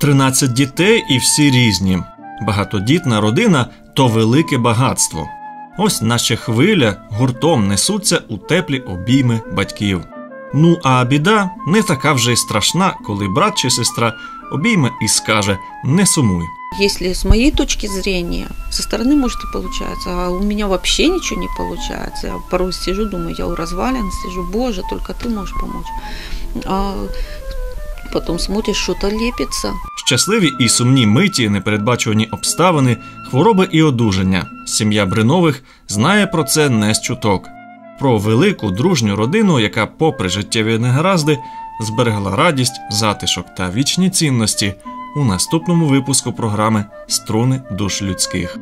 Тринадцять дітей і всі різні. Багатодітна родина то велике багатство. Ось наче хвиля гуртом несуться у теплі обійми батьків. Ну а біда не така вже й страшна, коли брат чи сестра обійме і скаже не сумуй. Если с моей точки зрения, со стороны может и получается, а у меня вообще ничего не получается. Я порой сижу, думаю, я у развалин сижу, боже, только ты можешь помочь. А потом смотришь, что-то лепится. Щасливі і сумні миті, непередбачувані обставини, хвороби і одужання. Сім'я Бринових знає про це не з чуток. Про велику дружню родину, яка, попри життєві негаразди, зберегла радість, затишок та вічні цінності у наступному випуску програми Струни душ людських.